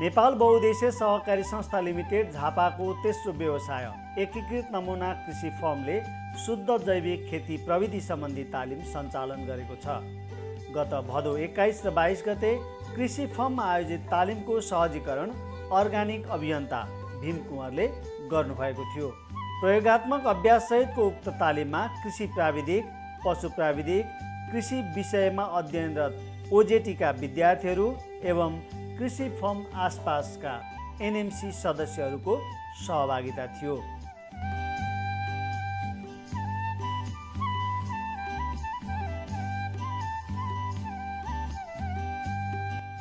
नेपाल बहुद्देश्य सहकारी संस्था लिमिटेड झापाको तेस्रो व्यवसाय एकीकृत नमुना कृषि फर्मले शुद्ध जैविक खेती प्रविधि सम्बन्धी तालिम सञ्चालन गरेको छ। गत भदौ एक्काइस र बाइस गते कृषि फर्ममा आयोजित तालिमको सहजीकरण अर्ग्यानिक अभियन्ता भीम कुँवरले गर्नुभएको थियो। प्रयोगात्मक अभ्याससहितको उक्त तालिममा कृषि प्राविधिक पशु प्राविधिक कृषि विषयमा अध्ययनरत ओजेटीका विद्यार्थीहरू एवं कृषि फर्म आसपासका एनएमसी सदस्यहरूको सहभागिता थियो।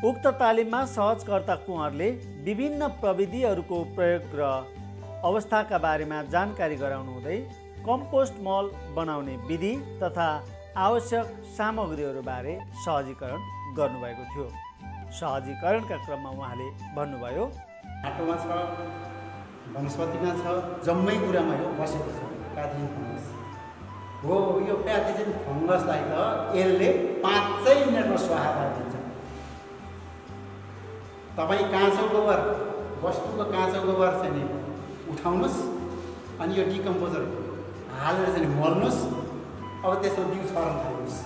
उक्त तालिममा सहजकर्ता कुँवरले विभिन्न प्रविधिहरूको प्रयोग र अवस्थाका बारेमा जानकारी गराउनु हुँदै कम्पोस्ट मल बनाउने विधि तथा आवश्यक सामग्रीहरूबारे सहजीकरण गर्नुभएको थियो। सहजीकरणका क्रममा उहाँले भन्नुभयो। माटोमा छ वनस्पतिमा छ जम्मै कुरामा यो बसेको छ प्याथोजेन फङ्गस। हो यो प्याथोजेन फङ्गसलाई त यसले पाँचै मिनटमा स्वाहा पारिदिन्छ। तपाईँ काँचो गोबर वस्तुको काँचो गोबर चाहिँ नि उठाउनुहोस् अनि यो डिकम्पोजर हालेर चाहिँ मल्नुहोस् अब त्यसमा बिउ छर्न थाल्नुहोस्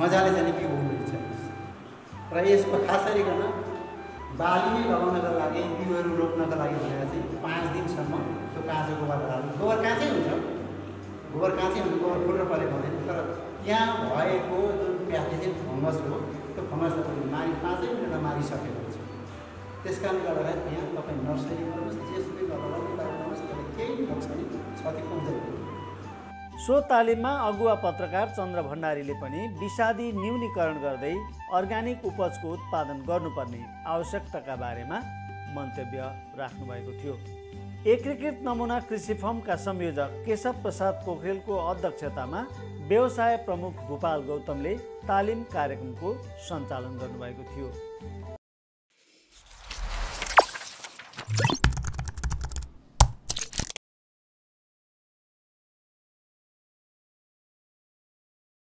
मजाले चाहिँ नि बिउ हुनुहुन्छ। र यसको खास गरिकन बाली लगाउनको लागि बिउहरू रोप्नको लागि भनेर चाहिँ पाँच दिनसम्म त्यो काँचो गोबर हाल्नु। गोबर काँचै हुन्छ। गोबर काँचै हुन्छ गोबर फुलेर परेको हुँदैन। तर त्यहाँ भएको जुन प्याथोजेन फङ्गस हो त्यो फङ्गसलाई तपाईँ मारि पाँचै मिनटमा मारिसकेको हुन्छ। त्यस कारणले गर्दाखेरि यहाँ तपाईँ नर्सरी गर्नुहोस् जेसुकै गरेर गर्नुहोस् त्यसलाई केही नोक्सानी क्षति पुग्दैन सो तालिममा अगुवा पत्रकार चन्द्र भण्डारीले पनि विषादी न्यूनीकरण गर्दै अर्ग्यानिक उपजको उत्पादन गर्नुपर्ने आवश्यकताका बारेमा मन्तव्य राख्नुभएको थियो। एकीकृत नमुना कृषि फर्मका संयोजक केशव प्रसाद पोखरेलको अध्यक्षतामा व्यवसाय प्रमुख भूपाल गौतमले तालिम कार्यक्रमको सञ्चालन गर्नुभएको थियो।